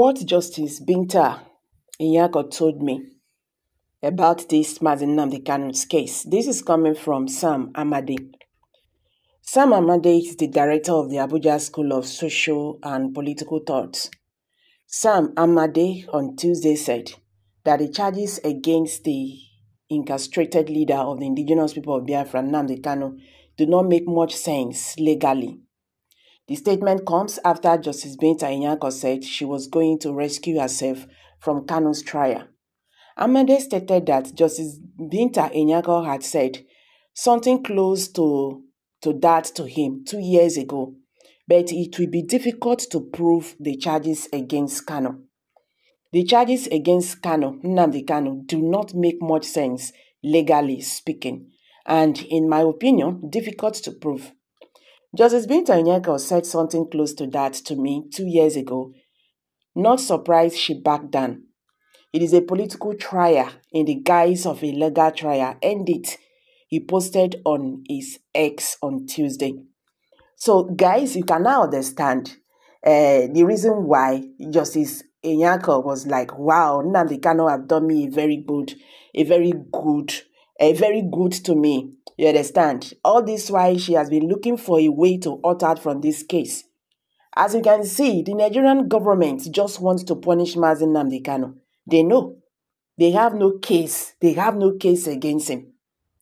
What Justice Binta Nyako told me about this Mazi Nnamdi Kanu's case. This is coming from Sam Amadi. Sam Amadi is the director of the Abuja School of Social and Political Thought. Sam Amadi on Tuesday said that the charges against the incarcerated leader of the indigenous people of Biafra, Nnamdi Kanu, do not make much sense legally. The statement comes after Justice Binta Nyako said she was going to rescue herself from Kanu's trial. Amadi stated that Justice Binta Nyako had said something close to, to that to him two years ago, but it will be difficult to prove the charges against Kanu. The charges against Kanu, Nnamdi Kanu, do not make much sense legally speaking, and in my opinion, difficult to prove. Justice Binta Nyako said something close to that to me two years ago. Not surprised she backed down. It is a political trial in the guise of a legal trial. End it. He posted on his X on Tuesday. So, guys, you can now understand uh, the reason why Justice Nyako was like, wow, Nnamdi Kanu have done me a very good, a very good, a very good to me. You understand? All this while she has been looking for a way to opt out from this case. As you can see, the Nigerian government just wants to punish Mazi Nnamdi Kanu. They know. They have no case. They have no case against him.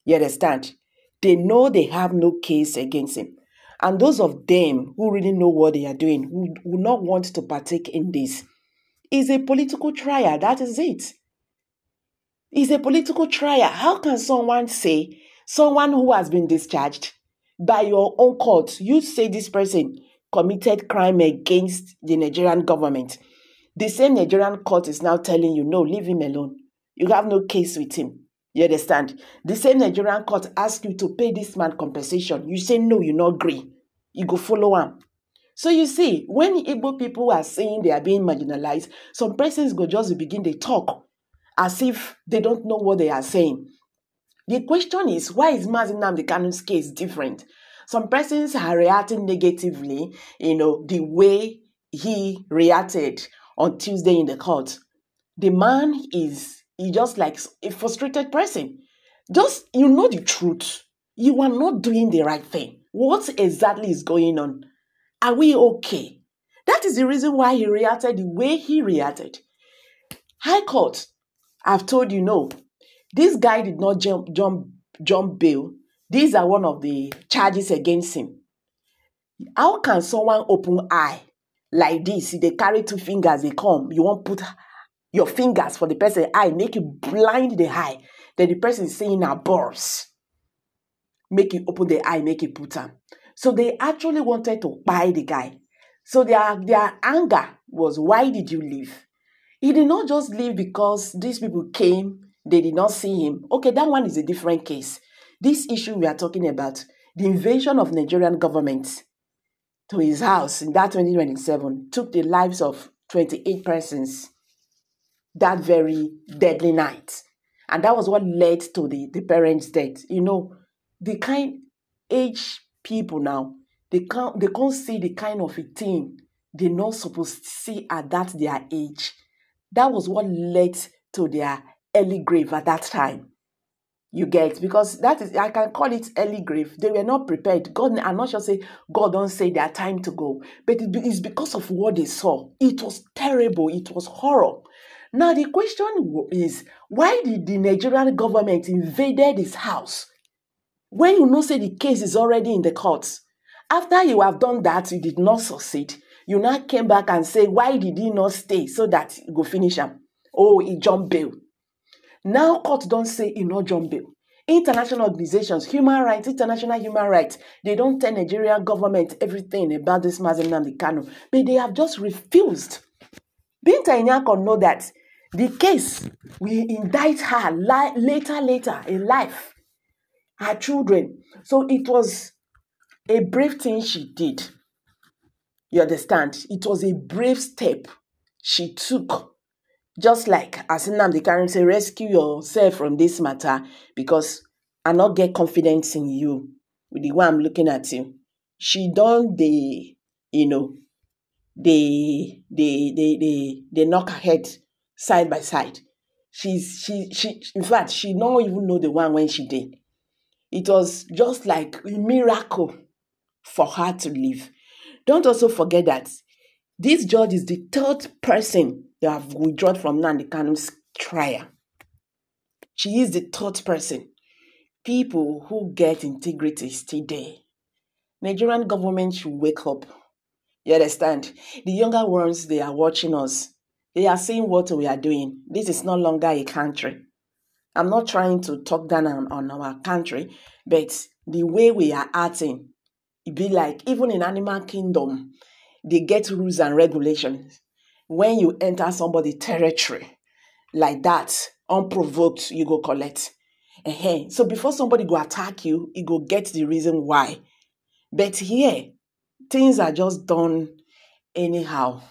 You understand? They know they have no case against him. And those of them who really know what they are doing, who will not want to partake in this, is a political trial. That is it. It's a political trial. How can someone say Someone who has been discharged by your own court, you say this person committed crime against the Nigerian government. The same Nigerian court is now telling you, no, leave him alone. You have no case with him. You understand? The same Nigerian court asks you to pay this man compensation. You say no, you not agree. You go follow him. So you see, when Igbo people are saying they are being marginalized, some persons go just begin to talk as if they don't know what they are saying. The question is, why is Mazi Nnamdi Kanu's case different? Some persons are reacting negatively, you know, the way he reacted on Tuesday in the court. The man is he just like a frustrated person. Just you know the truth. You are not doing the right thing. What exactly is going on? Are we okay? That is the reason why he reacted the way he reacted. High Court, I've told you no. This guy did not jump jump jump bail. These are one of the charges against him. How can someone open eye like this? They carry two fingers, they come. You won't put your fingers for the person eye, make you blind the eye. Then the person is saying a boss. Make you open the eye, make you put them. So they actually wanted to buy the guy. So their their anger was why did you leave? He did not just leave because these people came they did not see him. Okay, that one is a different case. This issue we are talking about, the invasion of Nigerian government to his house in that 2027 took the lives of 28 persons that very deadly night. And that was what led to the, the parents' death. You know, the kind age people now, they can't they can't see the kind of a thing they're not supposed to see at that their age. That was what led to their early grave at that time. You get because that is I can call it early grave. They were not prepared. God, I'm not sure say God don't say their time to go, but it is because of what they saw. It was terrible. It was horror. Now the question is, why did the Nigerian government invaded his house when you know say the case is already in the courts? After you have done that, you did not succeed. You now came back and say, why did he not stay so that you go finish him? Oh, he jumped bail. Now court don't say e no jump bail. International organizations, human rights, international human rights, they don't tell Nigerian government everything about this Mazi Nnamdi Kanu, but they have just refused. Binta Inyako know that the case will indict her later, later in life, her children. So it was a brave thing she did. You understand? It was a brave step she took just like as Nnamdi Kanu say, rescue yourself from this matter because I not get confidence in you with the way I'm looking at you. She done the, you know, they they they they, they knock her head side by side. She's she she in fact she don't even know the one when she did. It was just like a miracle for her to live. Don't also forget that this judge is the third person they have withdrawn from Nnamdi Kanu's trial. She is the third person. People who get integrity still there. Nigerian government should wake up. You understand? The younger ones, they are watching us. They are seeing what we are doing. This is no longer a country. I'm not trying to talk down on, on our country, but the way we are acting, be like even in animal kingdom, they get rules and regulations. When you enter somebody territory like that, unprovoked, you go collect. uh So before somebody go attack you, you go get the reason why. But here, things are just done anyhow.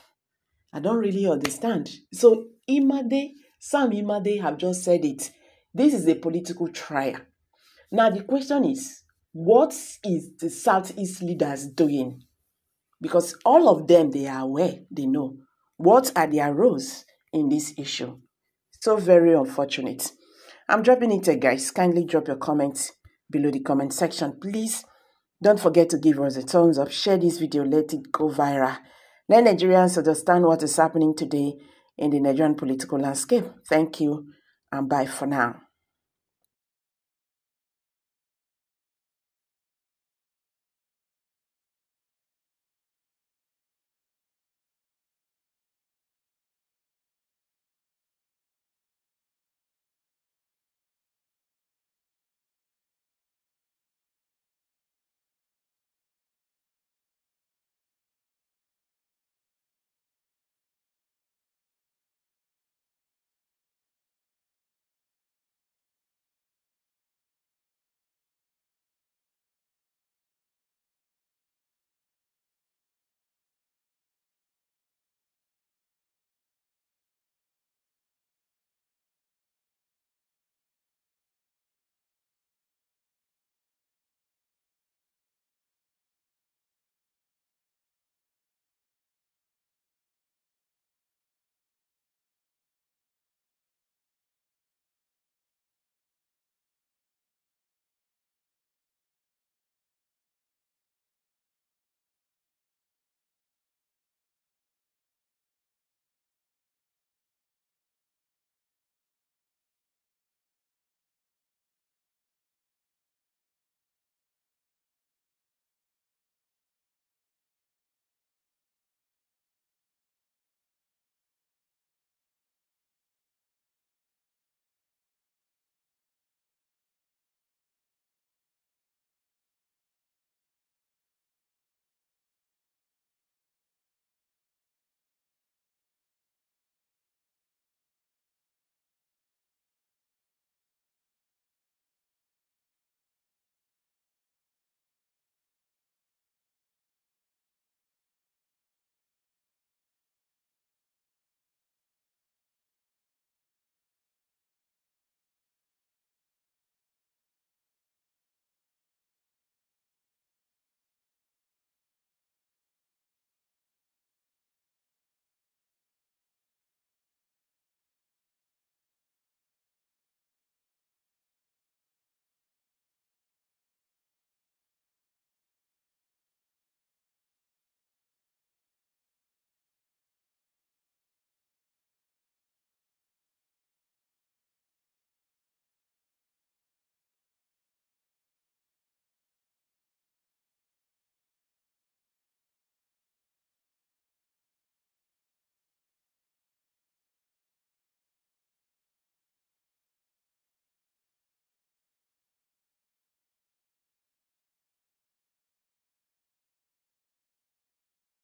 I don't really understand. So Amadi, Sam Amadi have just said it. This is a political trial. Now the question is, what is the Southeast leaders doing? Because all of them, they are aware, they know. What are their roles in this issue? So very unfortunate. I'm dropping it here, guys. Kindly drop your comments below the comment section, please. Don't forget to give us a thumbs up, share this video, let it go viral. Let Nigerians understand what is happening today in the Nigerian political landscape. Thank you and bye for now.